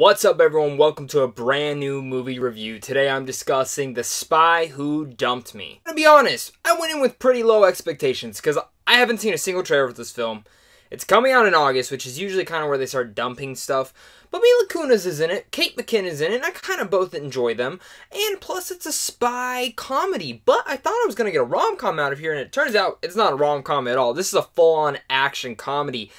What's up everyone, welcome to a brand new movie review. Today I'm discussing The Spy Who Dumped Me. To be honest, I went in with pretty low expectations because I haven't seen a single trailer for this film. It's coming out in August, which is usually kind of where they start dumping stuff. But Mila Kunis is in it, Kate McKinnon is in it, and I kind of both enjoy them. And plus, it's a spy comedy. But I thought I was going to get a rom-com out of here, and it turns out it's not a rom-com at all. This is a full-on action comedy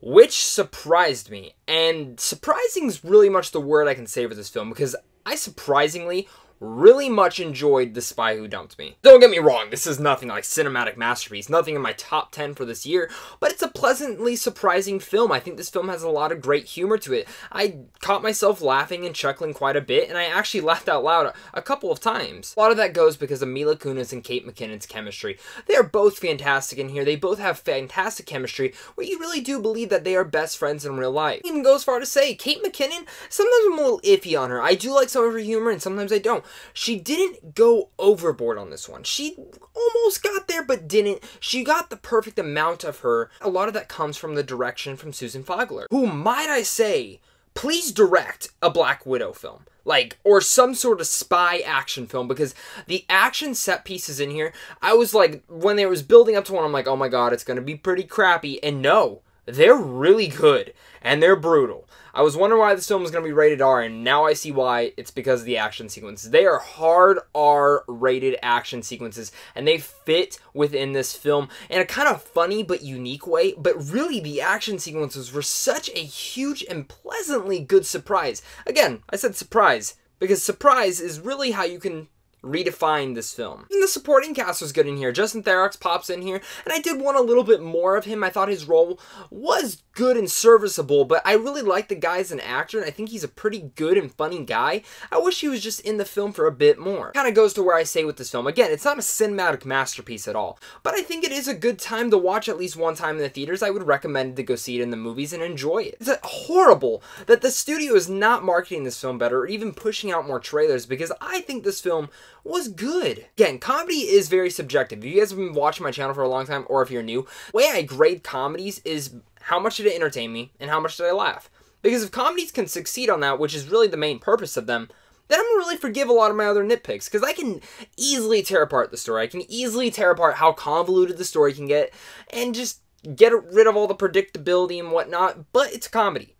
which surprised me. And surprising is really much the word I can say for this film because I surprisingly really much enjoyed The Spy Who Dumped Me. Don't get me wrong, this is nothing like cinematic masterpiece, nothing in my top 10 for this year, but it's a pleasantly surprising film. I think this film has a lot of great humor to it. I caught myself laughing and chuckling quite a bit, and I actually laughed out loud a, couple of times. A lot of that goes because of Mila Kunis and Kate McKinnon's chemistry. They are both fantastic in here. They both have fantastic chemistry where you really do believe that they are best friends in real life. Even goes far to say, Kate McKinnon, sometimes I'm a little iffy on her. I do like some of her humor and sometimes I don't. She didn't go overboard on this one. She almost got there, but didn't. She got the perfect amount of her. A lot of that comes from the direction from Susan Fogler, who, might I say, please direct a Black Widow film. Like, or some sort of spy action film because the action set pieces in here, I was like, when it was building up to one, I'm like, oh my god, it's gonna be pretty crappy. And no, they're really good and they're brutal. I was wondering why this film was going to be rated R, and now I see why. It's because of the action sequences. They are hard R rated action sequences, and they fit within this film in a kind of funny but unique way. But really, the action sequences were such a huge and pleasantly good surprise. Again, I said surprise, because surprise is really how you can redefine this film. The supporting cast was good in here. Justin Theroux pops in here, and I did want a little bit more of him. I thought his role was good and serviceable, but I really like the guy as an actor, and I think he's a pretty good and funny guy. I wish he was just in the film for a bit more. Kind of goes to where I say with this film. Again, it's not a cinematic masterpiece at all, but I think it is a good time to watch at least one time in the theaters. I would recommend to go see it in the movies and enjoy it. It's horrible that the studio is not marketing this film better or even pushing out more trailers because I think this film was good. Again, comedy is very subjective. If you guys have been watching my channel for a long time, or if you're new, way I grade comedies is how much did it entertain me and how much did I laugh. Because if comedies can succeed on that, which is really the main purpose of them, then I'm gonna really forgive a lot of my other nitpicks because I can easily tear apart the story. I can easily tear apart how convoluted the story can get and just get rid of all the predictability and whatnot. But it's a comedy,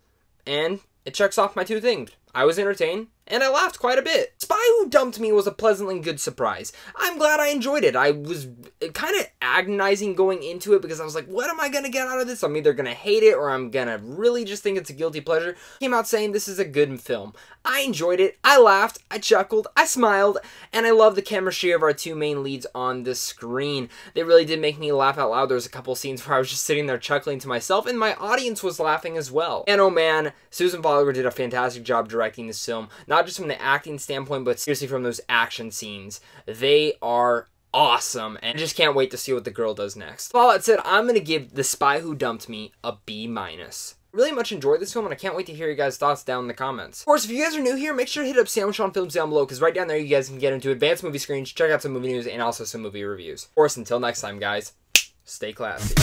and it checks off my two things. I was entertained, and I laughed quite a bit. Spy Who Dumped Me was a pleasantly good surprise. I'm glad I enjoyed it. I was uh, kind of agonizing going into it because I was like, what am I going to get out of this? I'm either going to hate it or I'm going to really just think it's a guilty pleasure. Came out saying this is a good film. I enjoyed it. I laughed. I chuckled. I smiled. And I love the chemistry of our two main leads on the screen. They really did make me laugh out loud. There was a couple scenes where I was just sitting there chuckling to myself and my audience was laughing as well. And oh man, Susan Fogler did a fantastic job directing this film. Not not just from the acting standpoint, but seriously from those action scenes. They are awesome, and I just can't wait to see what the girl does next. With all that said, I'm gonna give The Spy Who Dumped Me a B minus. Really much enjoyed this film, and I can't wait to hear you guys' thoughts down in the comments. Of course, if you guys are new here, make sure to hit up Sandwich John Films down below, because right down there you guys can get into advanced movie screens, check out some movie news, and also some movie reviews. Of course, until next time, guys, stay classy.